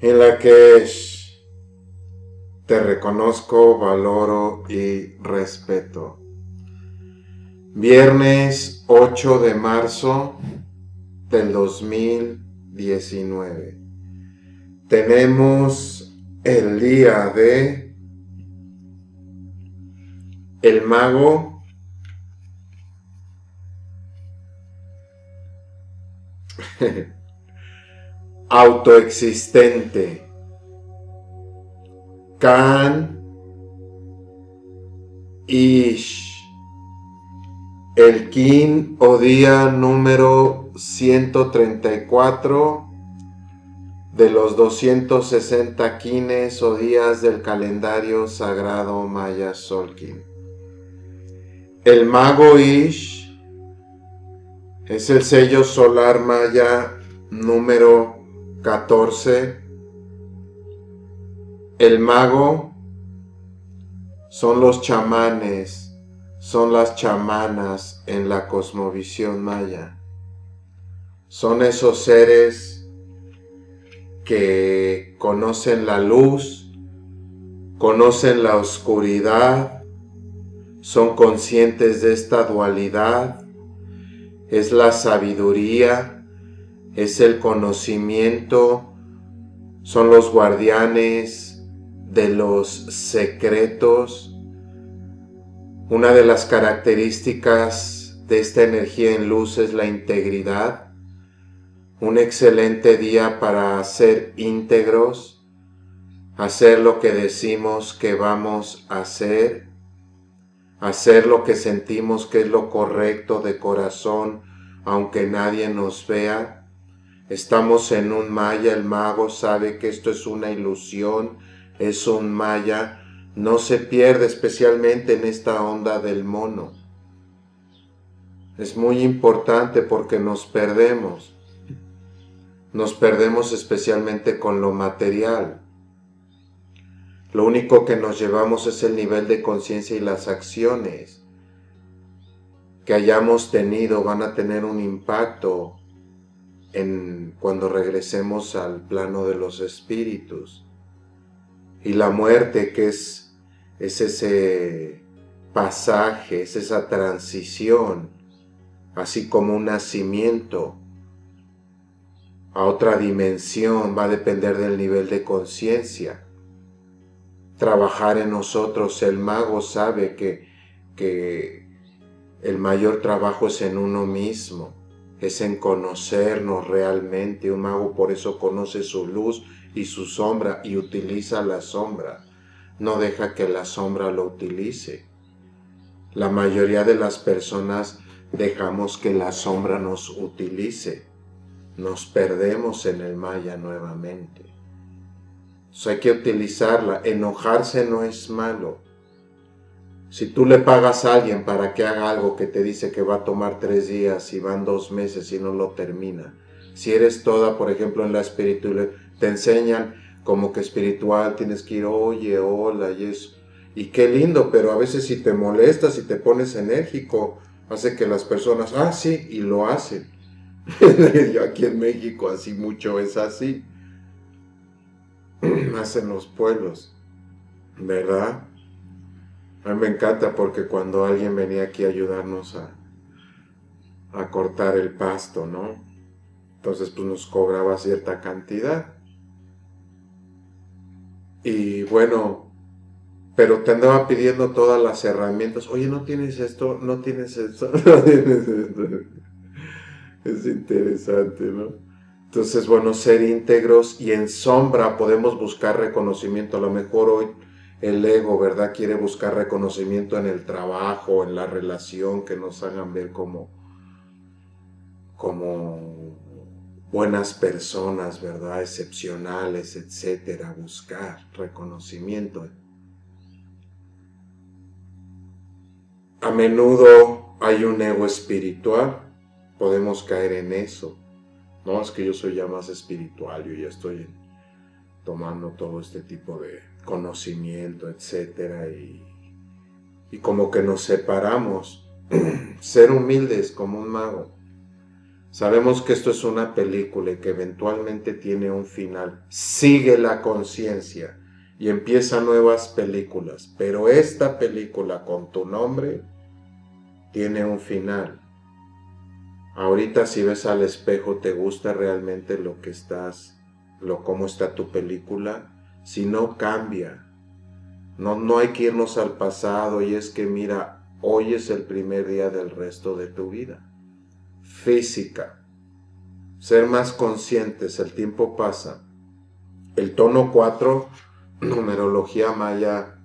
en la que te reconozco, valoro y respeto. Viernes 8 de marzo del 2019. Tenemos el día de el mago autoexistente. Can Ish. El Kin o día número 134 de los 260 Kines o días del calendario sagrado Maya Solkin. El mago Ish es el sello solar Maya número 14. El mago son los chamanes son las chamanas en la cosmovisión maya. Son esos seres que conocen la luz, conocen la oscuridad, son conscientes de esta dualidad, es la sabiduría, es el conocimiento, son los guardianes de los secretos, una de las características de esta energía en luz es la integridad. Un excelente día para ser íntegros, hacer lo que decimos que vamos a hacer, hacer lo que sentimos que es lo correcto de corazón, aunque nadie nos vea. Estamos en un maya, el mago sabe que esto es una ilusión, es un maya, no se pierde especialmente en esta onda del mono. Es muy importante porque nos perdemos. Nos perdemos especialmente con lo material. Lo único que nos llevamos es el nivel de conciencia y las acciones que hayamos tenido van a tener un impacto cuando regresemos al plano de los espíritus. Y la muerte que es es ese pasaje, es esa transición, así como un nacimiento a otra dimensión, va a depender del nivel de conciencia. Trabajar en nosotros, el mago sabe que, que el mayor trabajo es en uno mismo, es en conocernos realmente. Un mago por eso conoce su luz y su sombra y utiliza la sombra no deja que la sombra lo utilice. La mayoría de las personas dejamos que la sombra nos utilice. Nos perdemos en el Maya nuevamente. hay que utilizarla. Enojarse no es malo. Si tú le pagas a alguien para que haga algo que te dice que va a tomar tres días y van dos meses y no lo termina, si eres toda, por ejemplo, en la espiritualidad, te enseñan como que espiritual, tienes que ir, oye, hola y eso. Y qué lindo, pero a veces si te molestas y te pones enérgico, hace que las personas, ah, sí, y lo hacen. Yo aquí en México así mucho es así. Hacen los pueblos, ¿verdad? A mí me encanta porque cuando alguien venía aquí a ayudarnos a, a cortar el pasto, ¿no? Entonces pues nos cobraba cierta cantidad. Y bueno, pero te andaba pidiendo todas las herramientas. Oye, no tienes esto, no tienes esto, no tienes esto. Es interesante, ¿no? Entonces, bueno, ser íntegros y en sombra podemos buscar reconocimiento. A lo mejor hoy el ego, ¿verdad? Quiere buscar reconocimiento en el trabajo, en la relación, que nos hagan ver como, como buenas personas, ¿verdad? Excepcionales, etcétera, buscar reconocimiento. A menudo hay un ego espiritual, podemos caer en eso. No, es que yo soy ya más espiritual, yo ya estoy tomando todo este tipo de conocimiento, etcétera, y, como que nos separamos. Ser humildes como un mago Sabemos que esto es una película y que eventualmente tiene un final. Sigue la conciencia y empiezan nuevas películas. Pero esta película con tu nombre tiene un final. Ahorita si ves al espejo, ¿te gusta realmente lo que estás, lo cómo está tu película? Si no cambia. No, no hay que irnos al pasado y es que mira, hoy es el primer día del resto de tu vida. Física. Ser más conscientes, el tiempo pasa. El tono 4 numerología maya,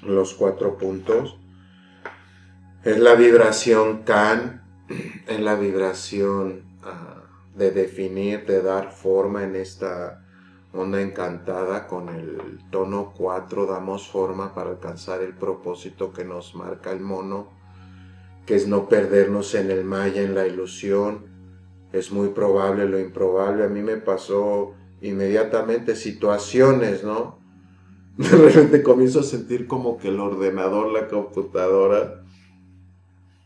los cuatro puntos, es la vibración Kan, es la vibración ah, de definir, de dar forma en esta onda encantada. Con el tono 4 damos forma para alcanzar el propósito que nos marca el mono, que es no perdernos en el maya, en la ilusión. Es muy probable lo improbable. A mí me pasó inmediatamente situaciones, ¿no? de repente comienzo a sentir como que el ordenador, la computadora,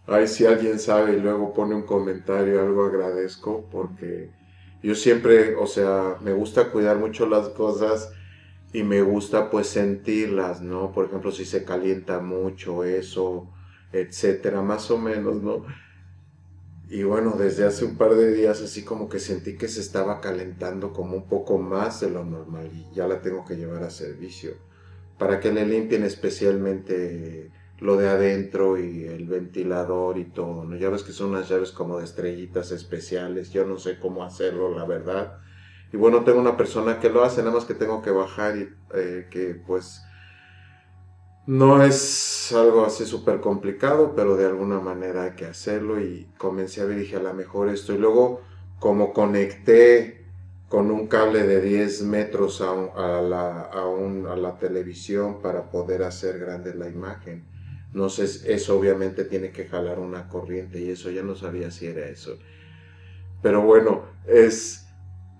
ay, si alguien sabe y luego pone un comentario, algo agradezco, porque yo siempre, o sea, me gusta cuidar mucho las cosas y me gusta pues sentirlas, ¿no? Por ejemplo, si se calienta mucho eso, etcétera, más o menos, ¿no? Y bueno, desde hace un par de días así como que sentí que se estaba calentando como un poco más de lo normal y ya la tengo que llevar a servicio para que le limpien especialmente lo de adentro y el ventilador y todo, ¿no? Ya ves que son unas llaves como de estrellitas especiales, yo no sé cómo hacerlo, la verdad. Y bueno, tengo una persona que lo hace, nada más que tengo que bajar y eh, que pues no es algo así súper complicado, pero de alguna manera hay que hacerlo y comencé a ver dije a lo mejor esto. Y luego como conecté con un cable de 10 metros a, la, a, la, televisión para poder hacer grande la imagen. No sé, eso obviamente tiene que jalar una corriente y eso ya no sabía si era eso. Pero bueno, es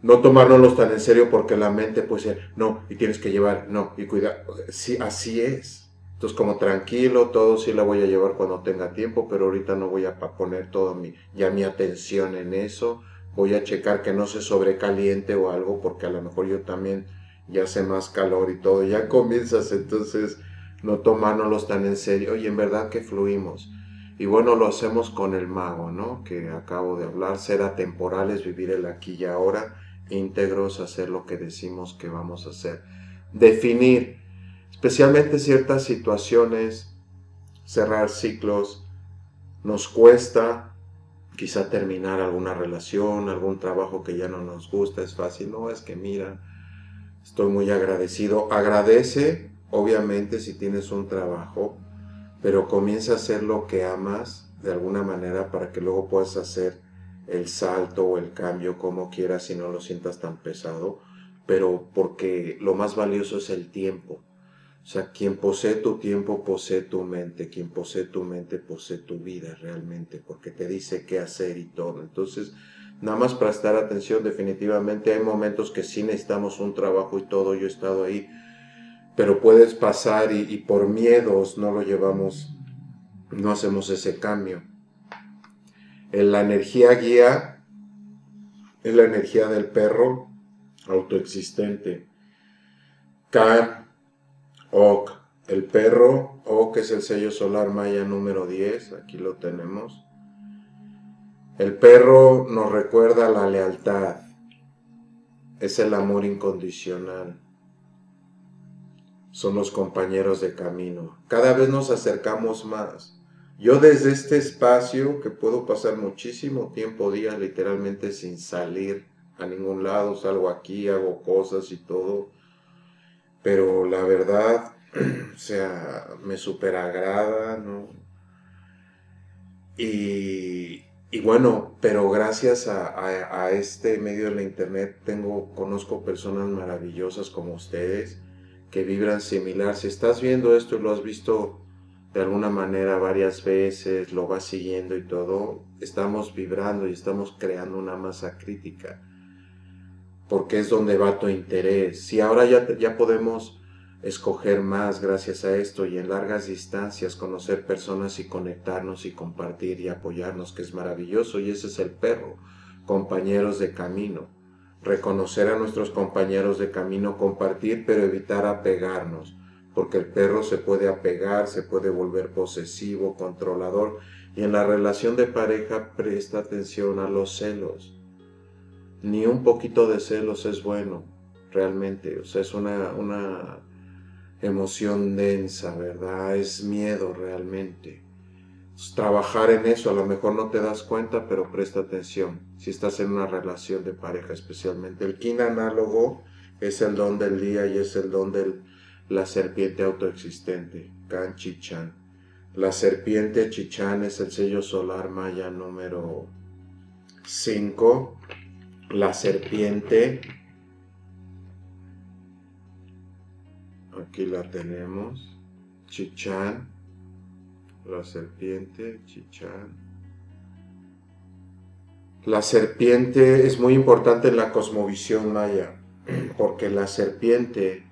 no tomárnoslo tan en serio porque la mente puede ser, no, y tienes que llevar, no, y cuidar. Sí, así es entonces, como tranquilo, todo sí la voy a llevar cuando tenga tiempo, pero ahorita no voy a poner toda mi, ya mi atención en eso. Voy a checar que no se sobrecaliente o algo, porque a lo mejor yo también ya hace más calor y todo. Ya comienzas entonces no tomárnoslos tan en serio y en verdad que fluimos. Y bueno, lo hacemos con el mago, ¿no? Que acabo de hablar, ser atemporales, vivir el aquí y ahora, íntegros, hacer lo que decimos que vamos a hacer. Definir especialmente ciertas situaciones, cerrar ciclos, nos cuesta quizá terminar alguna relación, algún trabajo que ya no nos gusta, es fácil, no, es que mira, estoy muy agradecido, agradece, obviamente, si tienes un trabajo, pero comienza a hacer lo que amas de alguna manera para que luego puedas hacer el salto o el cambio como quieras y no lo sientas tan pesado, pero porque lo más valioso es el tiempo o sea, quien posee tu tiempo posee tu mente, quien posee tu mente posee tu vida realmente, porque te dice qué hacer y todo. Entonces, nada más para estar atención, definitivamente hay momentos que sí necesitamos un trabajo y todo, yo he estado ahí, pero puedes pasar y, por miedos no lo llevamos, no hacemos ese cambio. En la energía guía es la energía del perro autoexistente. K Ok, el perro, Ok es el sello solar maya número 10, aquí lo tenemos. El perro nos recuerda la lealtad, es el amor incondicional, son los compañeros de camino. Cada vez nos acercamos más. Yo desde este espacio, que puedo pasar muchísimo tiempo, días literalmente sin salir a ningún lado, salgo aquí, hago cosas y todo, pero la verdad, o sea, me super agrada, ¿no? Y, bueno, pero gracias a, este medio de la internet tengo, conozco personas maravillosas como ustedes que vibran similar. Si estás viendo esto y lo has visto de alguna manera varias veces, lo vas siguiendo y todo, estamos vibrando y estamos creando una masa crítica porque es donde va tu interés. Si ahora ya, ya podemos escoger más gracias a esto y en largas distancias conocer personas y conectarnos y compartir y apoyarnos, que es maravilloso y ese es el perro, compañeros de camino. Reconocer a nuestros compañeros de camino, compartir, pero evitar apegarnos, porque el perro se puede apegar, se puede volver posesivo, controlador, y en la relación de pareja presta atención a los celos. Ni un poquito de celos es bueno, realmente, o sea, es una, una emoción densa, ¿verdad? Es miedo realmente. Trabajar en eso, a lo mejor no te das cuenta, pero presta atención si estás en una relación de pareja especialmente. El kin análogo es el don del día y es el don de la serpiente autoexistente, Kan Chichan. La serpiente Chichan es el sello solar maya número 5. La serpiente Aquí la tenemos. Chichán. La serpiente, Chichán. La serpiente es muy importante en la cosmovisión maya, porque la serpiente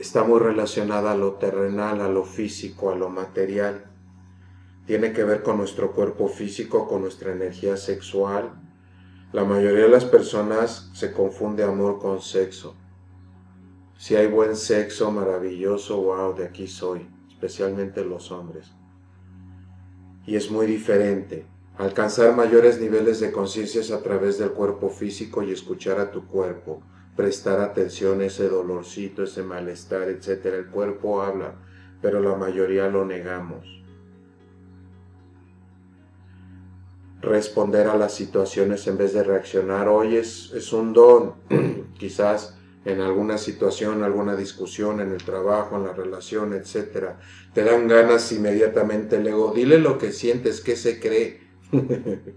está muy relacionada a lo terrenal, a lo físico, a lo material. Tiene que ver con nuestro cuerpo físico, con nuestra energía sexual. La mayoría de las personas se confunde amor con sexo. Si hay buen sexo, maravilloso, wow, de aquí soy, especialmente los hombres. Y es muy diferente. Alcanzar mayores niveles de conciencia a través del cuerpo físico y escuchar a tu cuerpo, prestar atención a ese dolorcito, ese malestar, etc. El cuerpo habla, pero la mayoría lo negamos. Responder a las situaciones en vez de reaccionar, hoy es, es un don, quizás en alguna situación, alguna discusión, en el trabajo, en la relación, etc. Te dan ganas inmediatamente el ego, dile lo que sientes, qué se cree.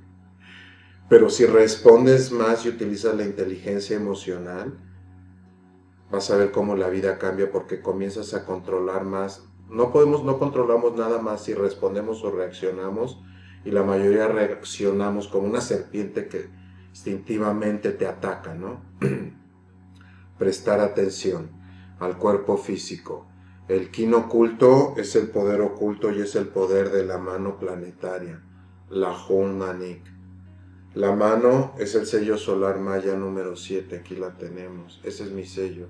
Pero si respondes más y utilizas la inteligencia emocional, vas a ver cómo la vida cambia porque comienzas a controlar más. No podemos, no controlamos nada más si respondemos o reaccionamos y la mayoría reaccionamos como una serpiente que instintivamente te ataca, ¿no? prestar atención al cuerpo físico. El kin oculto es el poder oculto y es el poder de la mano planetaria, la Hun Manik. La mano es el sello solar maya número 7, aquí la tenemos, ese es mi sello.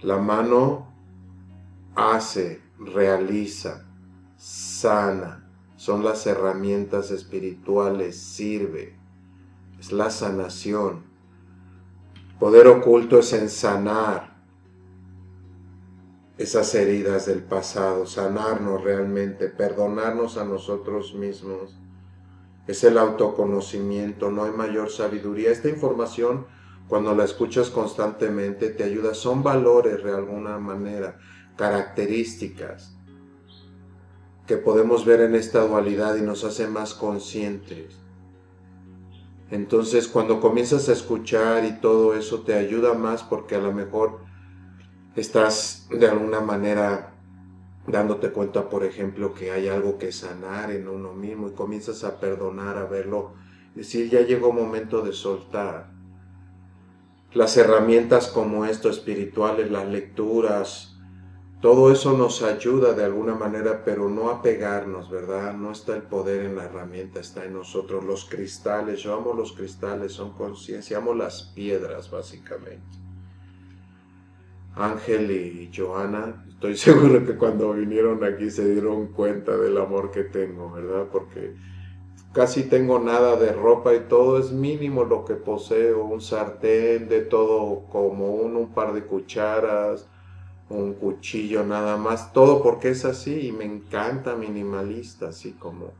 La mano hace, realiza, sana, son las herramientas espirituales, sirve, es la sanación, Poder oculto es en sanar esas heridas del pasado, sanarnos realmente, perdonarnos a nosotros mismos. Es el autoconocimiento, no hay mayor sabiduría. Esta información, cuando la escuchas constantemente, te ayuda. Son valores de alguna manera, características que podemos ver en esta dualidad y nos hace más conscientes. Entonces cuando comienzas a escuchar y todo eso te ayuda más porque a lo mejor estás de alguna manera dándote cuenta, por ejemplo, que hay algo que sanar en uno mismo y comienzas a perdonar, a verlo, decir, ya llegó momento de soltar. Las herramientas como esto, espirituales, las lecturas, todo eso nos ayuda de alguna manera, pero no a pegarnos, ¿verdad? No está el poder en la herramienta, está en nosotros. Los cristales, yo amo los cristales, son conciencia, amo las piedras básicamente. Ángel y Joana, estoy seguro que cuando vinieron aquí se dieron cuenta del amor que tengo, ¿verdad? Porque casi tengo nada de ropa y todo es mínimo lo que poseo, un sartén, de todo como un par de cucharas, un cuchillo nada más, todo porque es así y me encanta minimalista, así como...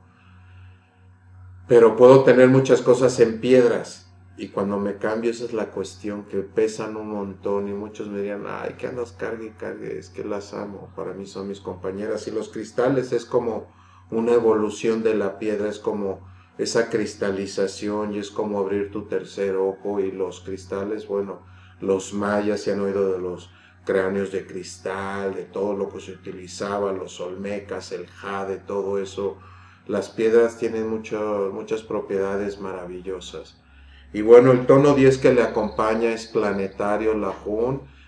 Pero puedo tener muchas cosas en piedras y cuando me cambio esa es la cuestión, que pesan un montón y muchos me dirían, ay, que andas cargue y cargue, es que las amo, para mí son mis compañeras y los cristales es como una evolución de la piedra, es como esa cristalización y es como abrir tu tercer ojo y los cristales, bueno, los mayas se han oído de los cráneos de cristal, de todo lo que se utilizaba, los olmecas, el jade, todo eso. Las piedras tienen muchas propiedades maravillosas. Y bueno, el tono 10 que le acompaña es planetario, la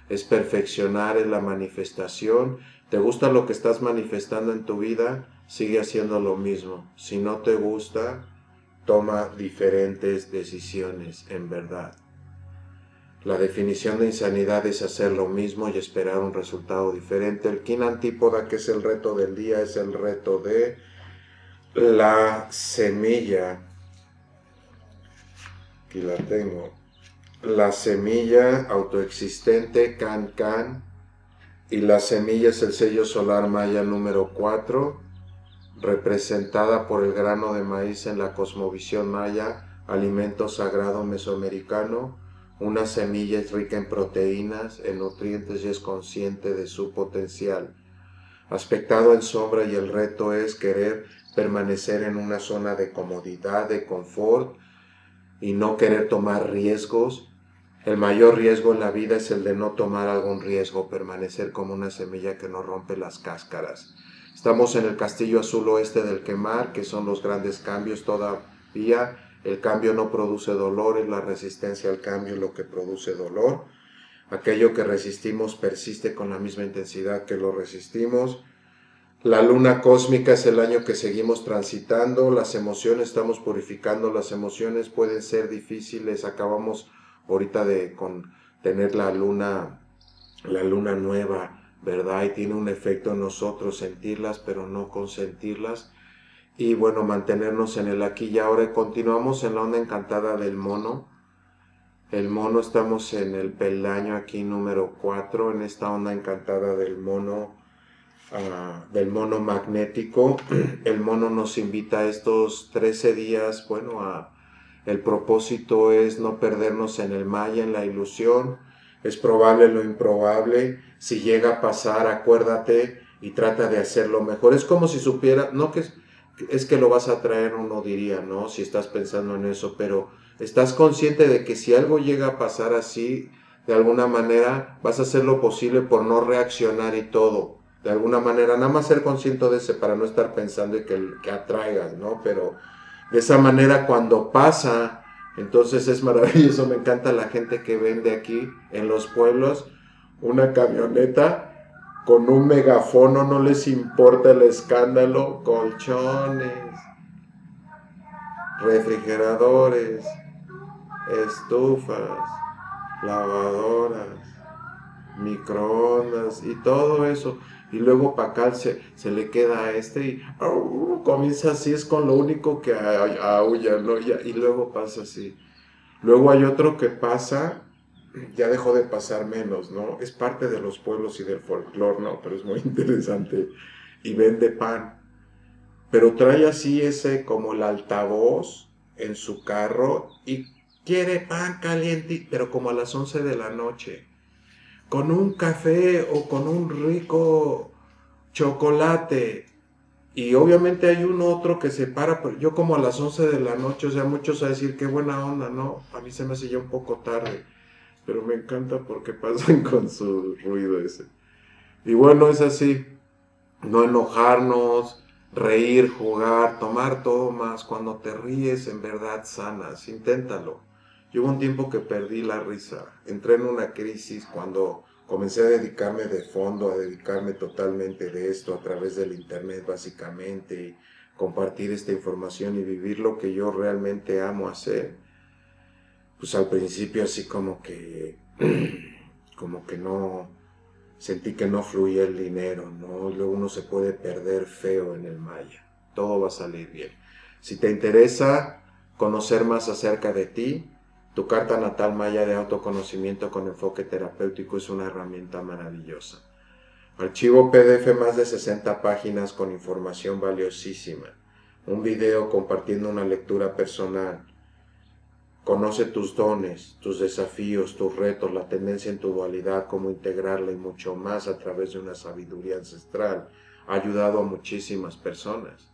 es perfeccionar, es la manifestación. ¿Te gusta lo que estás manifestando en tu vida? Sigue haciendo lo mismo. Si no te gusta, toma diferentes decisiones en verdad. La definición de insanidad es hacer lo mismo y esperar un resultado diferente. El quin antípoda, que es el reto del día, es el reto de la semilla. Aquí la tengo. La semilla autoexistente, can can. Y la semilla es el sello solar maya número 4, representada por el grano de maíz en la cosmovisión maya, alimento sagrado mesoamericano una semilla es rica en proteínas, en nutrientes y es consciente de su potencial. Aspectado en sombra y el reto es querer permanecer en una zona de comodidad, de confort y no querer tomar riesgos. El mayor riesgo en la vida es el de no tomar algún riesgo, permanecer como una semilla que no rompe las cáscaras. Estamos en el castillo azul oeste del quemar, que son los grandes cambios todavía el cambio no produce dolor, es la resistencia al cambio lo que produce dolor. Aquello que resistimos persiste con la misma intensidad que lo resistimos. La luna cósmica es el año que seguimos transitando, las emociones estamos purificando, las emociones pueden ser difíciles, acabamos ahorita de con, tener la luna, la luna nueva, ¿verdad? Y tiene un efecto en nosotros sentirlas, pero no consentirlas y bueno, mantenernos en el aquí y ahora. Continuamos en la onda encantada del mono. El mono, estamos en el peldaño aquí número 4, en esta onda encantada del mono, ah, del mono magnético. El mono nos invita a estos 13 días, bueno, a, el propósito es no perdernos en el maya, en la ilusión. Es probable lo improbable. Si llega a pasar, acuérdate y trata de hacerlo mejor. Es como si supiera, no que es que lo vas a traer, uno diría, ¿no? Si estás pensando en eso, pero estás consciente de que si algo llega a pasar así, de alguna manera vas a hacer lo posible por no reaccionar y todo. De alguna manera, nada más ser consciente de ese para no estar pensando y que, que atraigas, ¿no? Pero de esa manera cuando pasa, entonces es maravilloso, me encanta la gente que vende aquí en los pueblos una camioneta con un megafono, no les importa el escándalo, colchones, refrigeradores, estufas, lavadoras, microondas y todo eso. Y luego para acá se, le queda a este y comienza así, es con lo único que aúlla, ¿no? y luego pasa así. Luego hay otro que pasa ya dejó de pasar menos, ¿no? Es parte de los pueblos y del folclore, ¿no? Pero es muy interesante. Y vende pan. Pero trae así ese como el altavoz en su carro y quiere pan caliente, pero como a las 11 de la noche. Con un café o con un rico chocolate. Y obviamente hay un otro que se para, pero yo como a las 11 de la noche, o sea, muchos a decir qué buena onda, ¿no? A mí se me hace un poco tarde pero me encanta porque pasan con su ruido ese. Y bueno, es así, no enojarnos, reír, jugar, tomar tomas, cuando te ríes en verdad sanas, inténtalo. Yo un tiempo que perdí la risa, entré en una crisis cuando comencé a dedicarme de fondo, a dedicarme totalmente de esto a través del internet básicamente, compartir esta información y vivir lo que yo realmente amo hacer pues al principio así como que, como que no, sentí que no fluía el dinero, ¿no? Luego uno se puede perder feo en el maya. Todo va a salir bien. Si te interesa conocer más acerca de ti, tu carta natal maya de autoconocimiento con enfoque terapéutico es una herramienta maravillosa. Archivo PDF más de 60 páginas con información valiosísima. Un video compartiendo una lectura personal Conoce tus dones, tus desafíos, tus retos, la tendencia en tu dualidad, cómo integrarla y mucho más a través de una sabiduría ancestral. Ha ayudado a muchísimas personas.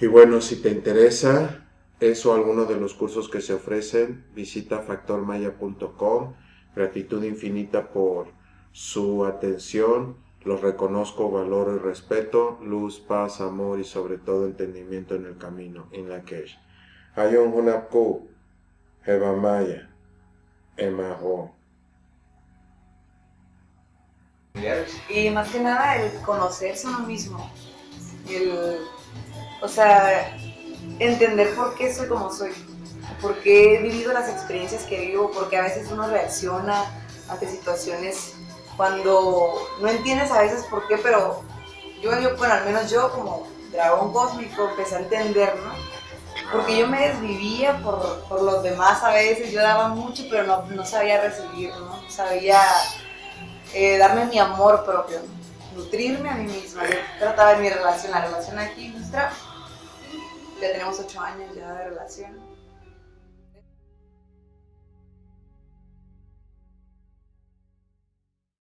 Y bueno, si te interesa eso, alguno de los cursos que se ofrecen, visita factormaya.com. Gratitud infinita por su atención. Los reconozco, valoro y respeto. Luz, paz, amor y sobre todo entendimiento en el camino, en la que Hayon Hunapku, Hebamaya, Emaho. Y más que nada el conocerse a uno mismo. El, o sea, entender por qué soy como soy. Por qué he vivido las experiencias que vivo. Porque a veces uno reacciona ante situaciones cuando no entiendes a veces por qué, pero yo, yo bueno, al menos yo como dragón cósmico empecé a entender, ¿no? Porque yo me desvivía por, por los demás a veces, yo daba mucho, pero no, no sabía recibir, ¿no? Sabía eh, darme mi amor propio, nutrirme a mí misma. Yo trataba de mi relación, la relación aquí nuestra, ya tenemos ocho años ya de relación